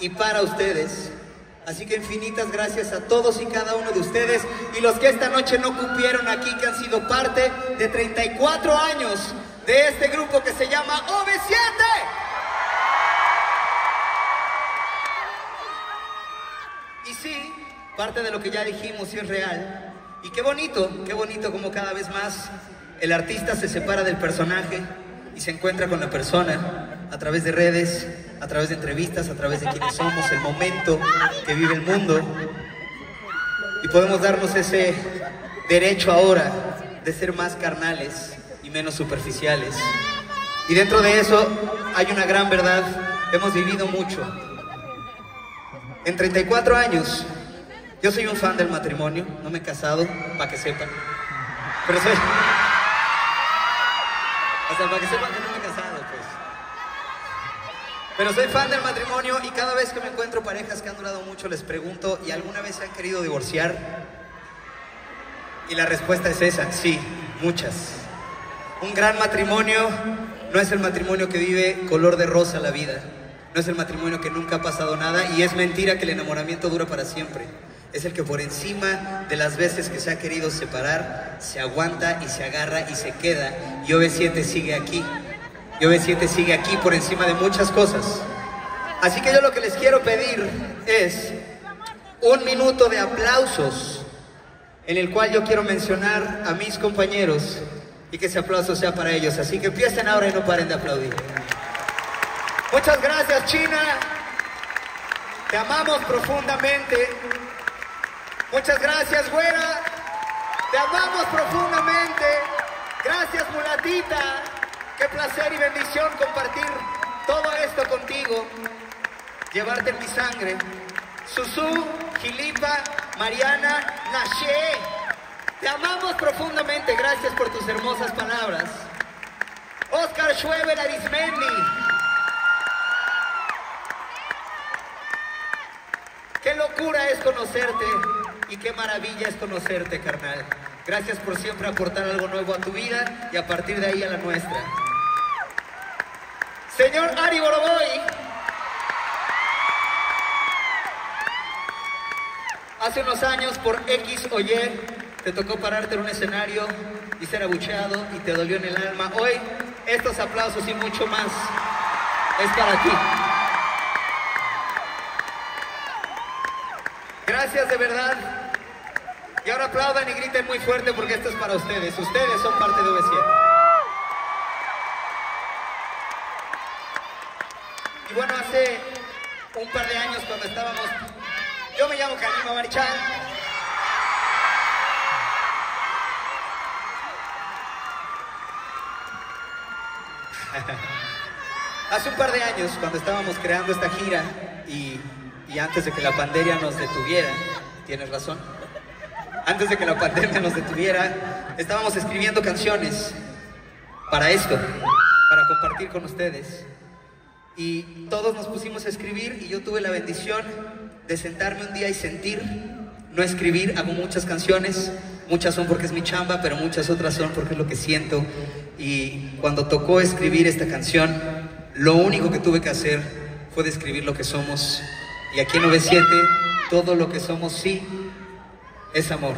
y para ustedes. Así que infinitas gracias a todos y cada uno de ustedes y los que esta noche no cupieron aquí, que han sido parte de 34 años de este grupo que se llama OV7. Y sí, parte de lo que ya dijimos sí es real. Y qué bonito, qué bonito como cada vez más el artista se separa del personaje y se encuentra con la persona a través de redes, a través de entrevistas, a través de quienes somos, el momento que vive el mundo. Y podemos darnos ese derecho ahora de ser más carnales y menos superficiales. Y dentro de eso hay una gran verdad. Hemos vivido mucho. En 34 años, yo soy un fan del matrimonio, no me he casado, para que sepan. Pero soy... O sea, para que sepan que no me he casado, pues. Pero soy fan del matrimonio y cada vez que me encuentro parejas que han durado mucho les pregunto, ¿y alguna vez se han querido divorciar? Y la respuesta es esa, sí, muchas. Un gran matrimonio no es el matrimonio que vive color de rosa la vida. No es el matrimonio que nunca ha pasado nada y es mentira que el enamoramiento dura para siempre. Es el que por encima de las veces que se ha querido separar, se aguanta y se agarra y se queda. Y OV7 sigue aquí. Y OV7 sigue aquí por encima de muchas cosas. Así que yo lo que les quiero pedir es un minuto de aplausos en el cual yo quiero mencionar a mis compañeros y que ese aplauso sea para ellos. Así que empiecen ahora y no paren de aplaudir. Muchas gracias, China. Te amamos profundamente. Muchas gracias, güera. Te amamos profundamente. Gracias, mulatita. Qué placer y bendición compartir todo esto contigo. Llevarte mi sangre. Susu, Gilipa, Mariana, Nashe. Te amamos profundamente. Gracias por tus hermosas palabras. Oscar Schweber Arismendi. Qué locura es conocerte y qué maravilla es conocerte, carnal. Gracias por siempre aportar algo nuevo a tu vida y a partir de ahí a la nuestra. Señor Ari Boroboy, hace unos años por X o Y te tocó pararte en un escenario y ser abucheado y te dolió en el alma. Hoy estos aplausos y mucho más es para ti. Gracias de verdad. Y ahora aplaudan y griten muy fuerte porque esto es para ustedes. Ustedes son parte de V7. Y bueno, hace un par de años cuando estábamos... Yo me llamo Karima Marchán. Hace un par de años, cuando estábamos creando esta gira y, y antes de que la pandemia nos detuviera, tienes razón, antes de que la pandemia nos detuviera, estábamos escribiendo canciones para esto, para compartir con ustedes. Y todos nos pusimos a escribir y yo tuve la bendición de sentarme un día y sentir, no escribir, hago muchas canciones, muchas son porque es mi chamba, pero muchas otras son porque es lo que siento. Y cuando tocó escribir esta canción, lo único que tuve que hacer fue describir lo que somos. Y aquí en 97, todo lo que somos sí es amor.